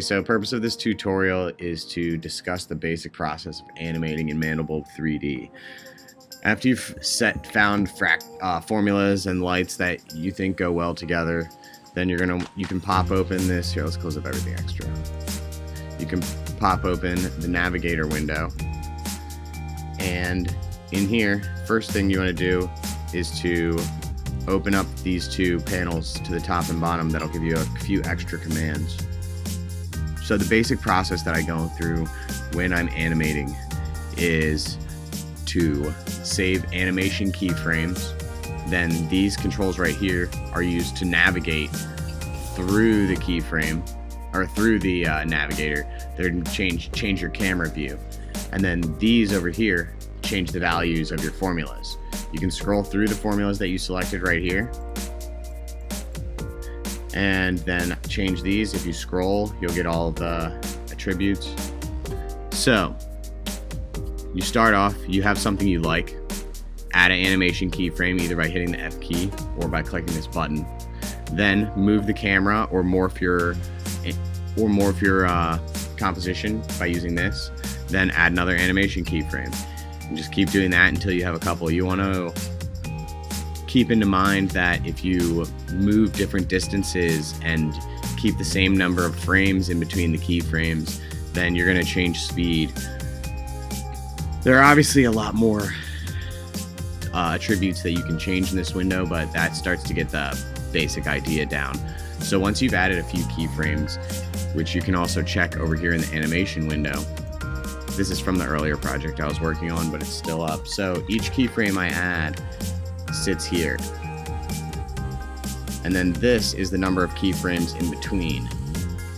So purpose of this tutorial is to discuss the basic process of animating in Mandelbulb 3D. After you've set found uh, formulas and lights that you think go well together, then you're gonna you can pop open this. Here, let's close up everything extra. You can pop open the navigator window, and in here, first thing you want to do is to open up these two panels to the top and bottom. That'll give you a few extra commands. So the basic process that I go through when I'm animating is to save animation keyframes. Then these controls right here are used to navigate through the keyframe or through the uh, navigator. They're change change your camera view. And then these over here change the values of your formulas. You can scroll through the formulas that you selected right here and then change these. If you scroll, you'll get all the attributes. So, you start off, you have something you like, add an animation keyframe either by hitting the F key or by clicking this button. Then move the camera or morph your or morph your uh, composition by using this. Then add another animation keyframe. And just keep doing that until you have a couple. You want to keep into mind that if you move different distances and keep the same number of frames in between the keyframes, then you're going to change speed. There are obviously a lot more uh, attributes that you can change in this window, but that starts to get the basic idea down. So once you've added a few keyframes, which you can also check over here in the animation window, this is from the earlier project I was working on, but it's still up. So each keyframe I add sits here. And then this is the number of keyframes in between.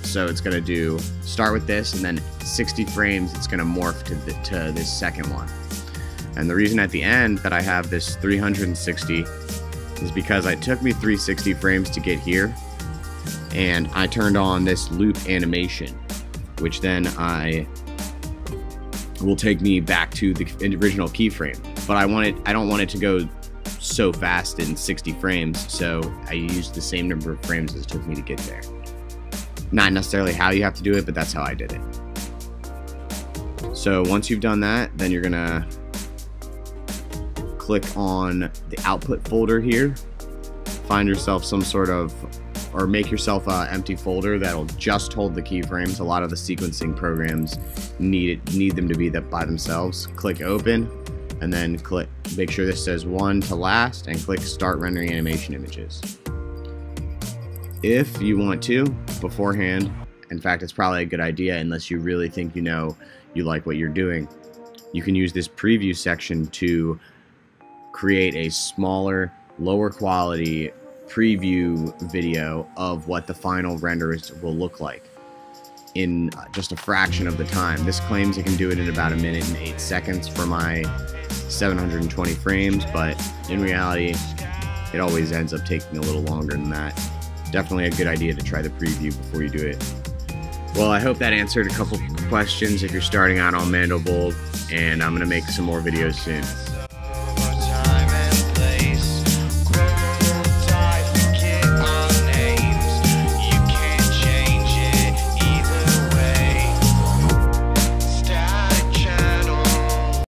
So it's going to do, start with this, and then 60 frames, it's going to morph to, the, to this second one. And the reason at the end that I have this 360 is because it took me 360 frames to get here, and I turned on this loop animation, which then I will take me back to the original keyframe. But I want it, I don't want it to go so fast in 60 frames, so I used the same number of frames as it took me to get there. Not necessarily how you have to do it, but that's how I did it. So once you've done that, then you're gonna click on the output folder here, find yourself some sort of, or make yourself an empty folder that'll just hold the keyframes. A lot of the sequencing programs need it, need them to be that by themselves. Click open, and then click make sure this says one to last and click start rendering animation images. If you want to beforehand in fact it's probably a good idea unless you really think you know you like what you're doing. You can use this preview section to create a smaller lower quality preview video of what the final renders will look like in uh, just a fraction of the time. This claims it can do it in about a minute and eight seconds for my 720 frames, but in reality, it always ends up taking a little longer than that. Definitely a good idea to try the preview before you do it. Well, I hope that answered a couple questions if you're starting out on Mandelbulb, and I'm going to make some more videos soon.